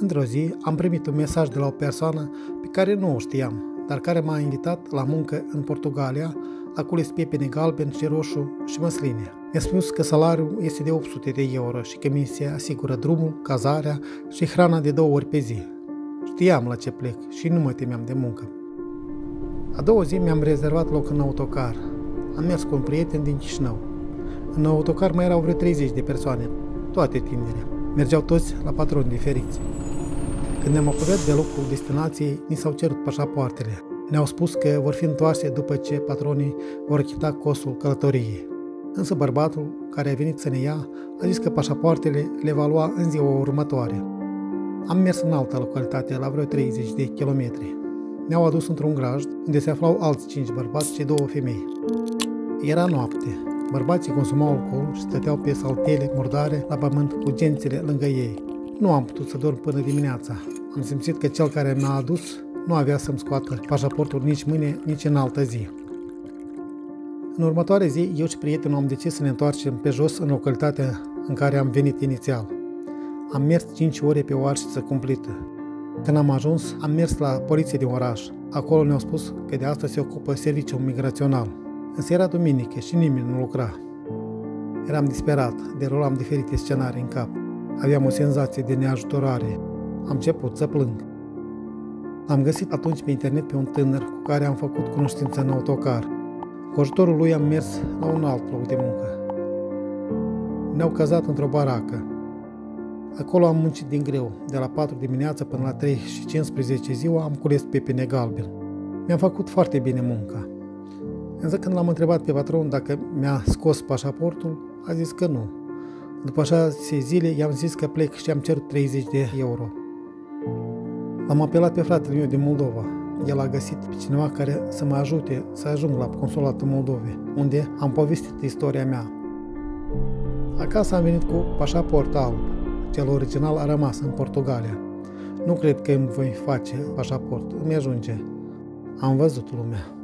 Într-o zi am primit un mesaj de la o persoană pe care nu o știam, dar care m-a invitat la muncă în Portugalia, la cules pepene galben și roșu și măsline. Mi-a spus că salariul este de 800 de euro și că mi se asigură drumul, cazarea și hrana de două ori pe zi. Știam la ce plec și nu mă temeam de muncă. A doua zi mi-am rezervat loc în autocar. Am mers cu un prieten din Chișinău. În autocar mai erau vreo 30 de persoane, toate tinere. Mergeau toți la patroni diferiți. Când ne-am apucat de locul destinației, ni s-au cerut pașapoartele. Ne-au spus că vor fi întoarse după ce patronii vor achita costul călătoriei. Însă bărbatul, care a venit să ne ia, a zis că pașapoartele le va lua în ziua următoare. Am mers în altă localitate, la vreo 30 de kilometri. Ne-au adus într-un grajd, unde se aflau alți cinci bărbați și două femei. Era noapte. Bărbații consumau alcool și stăteau pe saltele murdare la pământ cu gențile lângă ei. Nu am putut să dorm până dimineața. Am simțit că cel care m-a adus nu avea să-mi scoată pașaportul nici mâine, nici în altă zi. În următoare zi, eu și prietenul am decis să ne întoarcem pe jos în localitatea în care am venit inițial. Am mers 5 ore pe o arșiță cumplită. Când am ajuns, am mers la poliție din oraș. Acolo ne-au spus că de asta se ocupă serviciul migrațional. Însă era duminică și nimeni nu lucra. Eram disperat, derulam diferite scenarii în cap. Aveam o senzație de neajutorare. Am început să plâng. Am găsit atunci pe internet pe un tânăr cu care am făcut cunoștință în autocar. Cu ajutorul lui am mers la un alt loc de muncă. Ne-au cazat într-o baracă. Acolo am muncit din greu. De la 4 dimineața până la 3 și 15 ziua am cules pepene galben. Mi-am făcut foarte bine munca. Însă când l-am întrebat pe patron dacă mi-a scos pașaportul, a zis că nu. După șase zile i-am zis că plec și am cerut 30 de euro. Am apelat pe fratele meu din Moldova. El a găsit pe cineva care să mă ajute să ajung la consulatul Moldovei, unde am povestit istoria mea. Acasă am venit cu pașaport alb. Cel original a rămas în Portugalia. Nu cred că îmi voi face pașaport, îmi ajunge. Am văzut lumea.